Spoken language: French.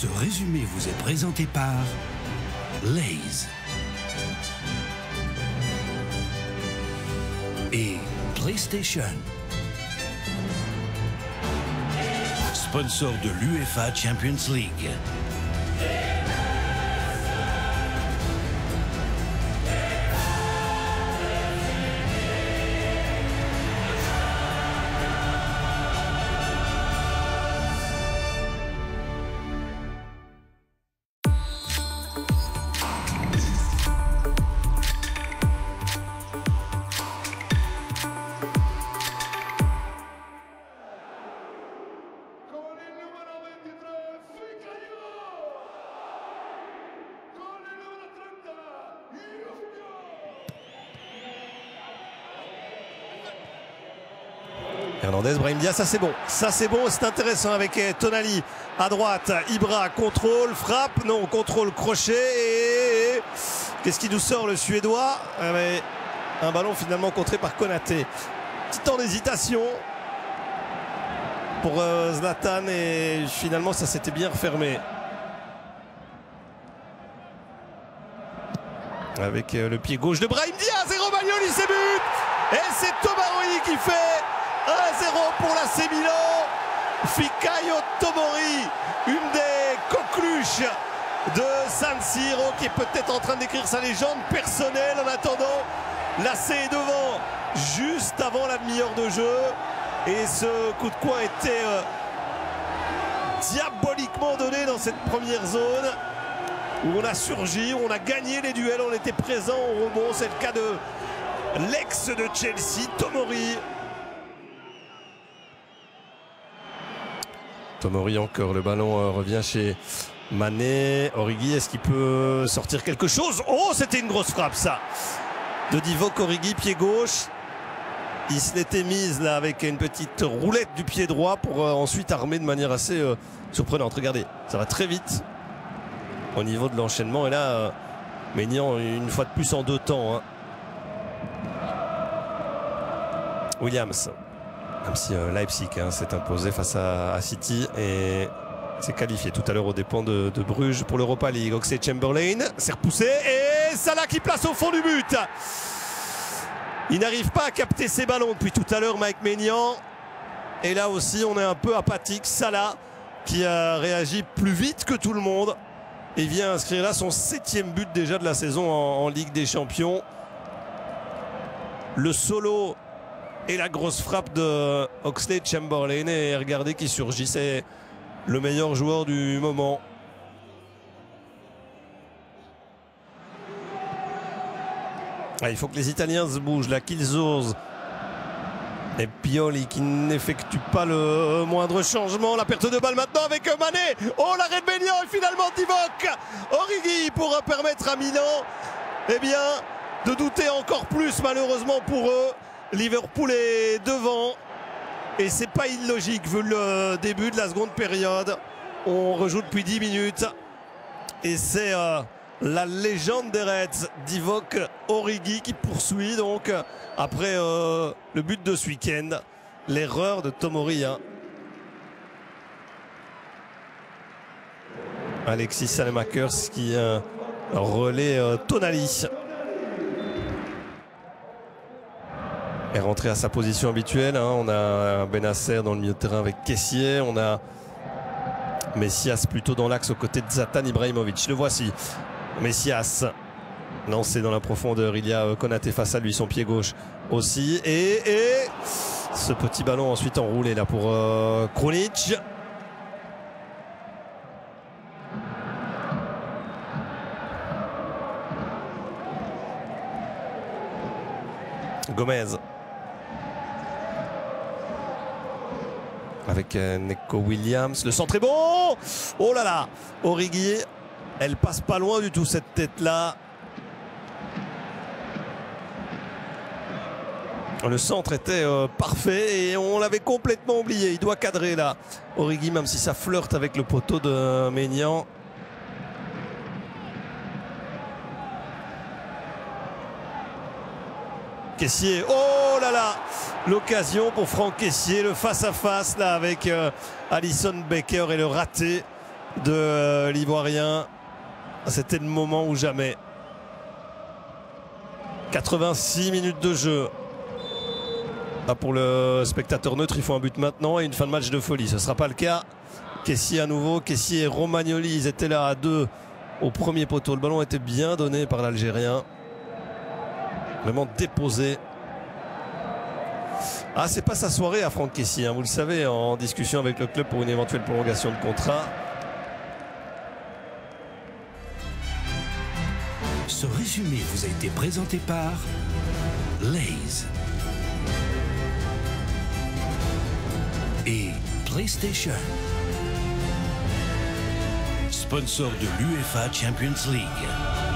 Ce résumé vous est présenté par Lays et PlayStation. Sponsor de l'UEFA Champions League. Hernandez, Brahim Diaz, ça c'est bon. Ça c'est bon, c'est intéressant avec euh, Tonali à droite. Ibra, contrôle, frappe, non, contrôle, crochet. Et, qu'est-ce qui nous sort le Suédois? Ah, Un ballon finalement contré par Konaté. Petit temps d'hésitation pour euh, Zlatan et finalement ça s'était bien refermé. Avec euh, le pied gauche de Brahim Diaz et Romagnoli, c'est but Et c'est Tomori qui fait 1-0 pour l'AC Milan. Fikayo Tomori, une des coqueluches de San Siro qui est peut-être en train d'écrire sa légende personnelle en attendant. L'AC est devant juste avant la demi-heure de jeu. Et ce coup de coin était euh, diaboliquement donné dans cette première zone où on a surgi, où on a gagné les duels, on était présent au rebond. C'est le cas de l'ex de Chelsea, Tomori. Tomori encore, le ballon euh, revient chez Mané. Origi, est-ce qu'il peut sortir quelque chose? Oh, c'était une grosse frappe ça De Divock Origi, pied gauche. Il se l'était mise là avec une petite roulette du pied droit pour euh, ensuite armer de manière assez euh, surprenante. Regardez, ça va très vite au niveau de l'enchaînement. Et là, euh, Maignan, une fois de plus en deux temps. hein. Williams, même si euh, Leipzig hein, s'est imposé face à, à City et s'est qualifié tout à l'heure aux dépens de, Bruges pour l'Europa League. Oxlade Chamberlain s'est repoussé et Salah qui place au fond du but. Il n'arrive pas à capter ses ballons depuis tout à l'heure, Mike Maignan. Et là aussi, on est un peu apathique. Salah qui a réagi plus vite que tout le monde et vient inscrire là son septième but déjà de la saison en, Ligue des Champions. Le solo et la grosse frappe de Oxlade Chamberlain et regardez qui surgit, c'est le meilleur joueur du moment. Ah, il faut que les Italiens se bougent là, qu'ils osent. Et Pioli qui n'effectue pas le moindre changement. La perte de balle maintenant avec Mané. Oh l'arrêt de Maignan et finalement Divock. Origi pour permettre à Milan eh de douter encore plus malheureusement pour eux. Liverpool est devant. Et c'est pas illogique vu le début de la seconde période. On rejoue depuis 10 minutes. Et c'est euh, la légende des Reds, Divock Origi, qui poursuit donc après euh, le but de ce week-end. L'erreur de Tomori. hein. Alexis Salemakers qui euh, relaie euh, Tonali. Est rentré à sa position habituelle. hein. On a Benasser dans le milieu de terrain avec Kessier. On a Messias plutôt dans l'axe aux côtés de Zatan Ibrahimovic. Le voici. Messias lancé dans la profondeur. Il y a euh, Konaté face à lui, son pied gauche aussi. Et, et ce petit ballon ensuite enroulé là pour euh. Gomez. Avec euh, Neko Williams. Le centre est bon Oh là là Origi, elle passe pas loin du tout cette tête-là. Le centre était euh, parfait et on l'avait complètement oublié. Il doit cadrer là. Origi, même si ça flirte avec le poteau de Maignan. Caissier, oh là là L'occasion pour Franck Caissier, le face-à-face avec euh, Alison Becker et le raté de euh, l'Ivoirien. C'était le moment ou jamais. 86 minutes de jeu. Ah, pour le spectateur neutre, il faut un but maintenant et une fin de match de folie. Ce ne sera pas le cas. Kessie à nouveau. Kessie et Romagnoli, ils étaient là à deux au premier poteau. Le ballon était bien donné par l'Algérien. Vraiment déposé. Ah, c'est pas sa soirée à Franck Kessie, hein. vous le savez, en discussion avec le club pour une éventuelle prolongation de contrat. Ce résumé vous a été présenté par Lays et PlayStation. Sponsor de l'UEFA Champions League.